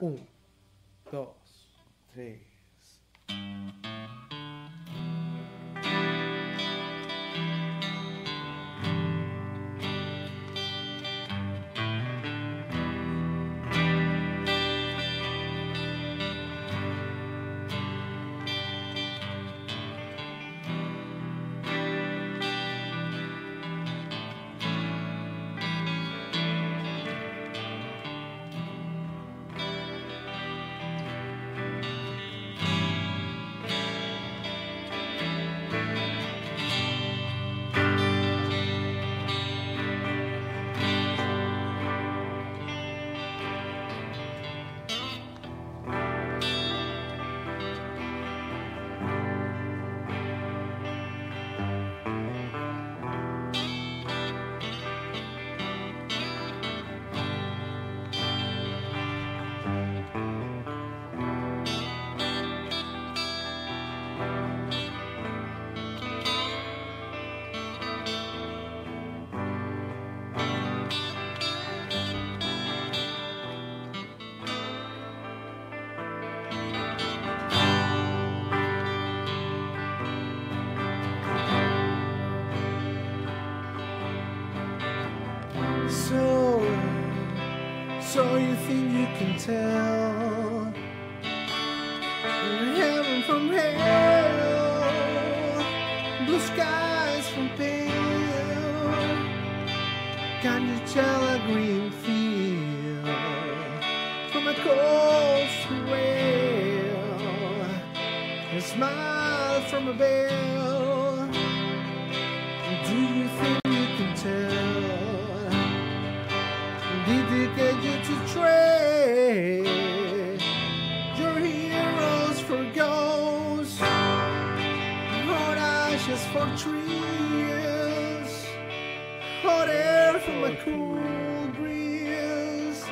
1, 2, 3, So, so you think you can tell heaven from hell, blue skies from pale? Can you tell a green field from a coast rail? A smile from a bell. Do you think you can tell? Did they get you to trade your heroes for ghosts? Hot ashes for trees, hot air from a cool breeze,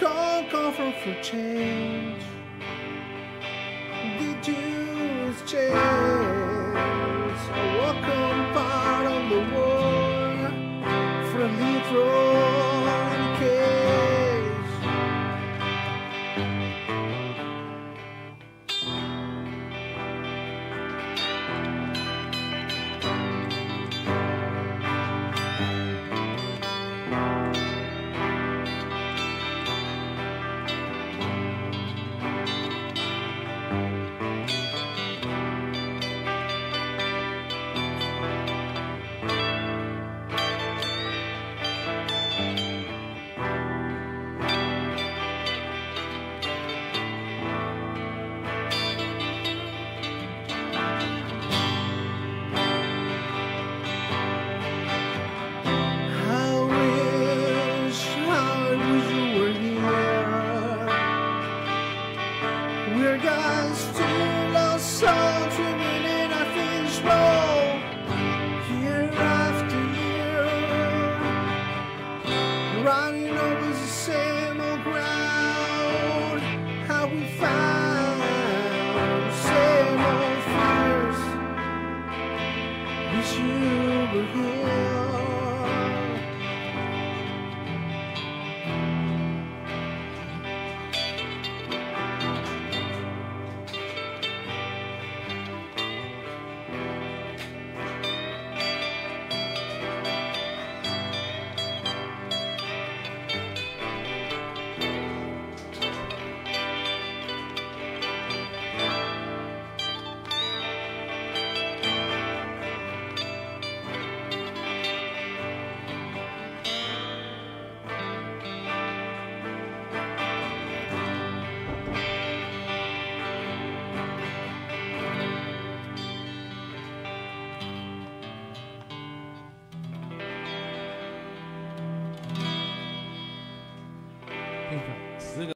cold comfort for change. Did you change welcome 那个十个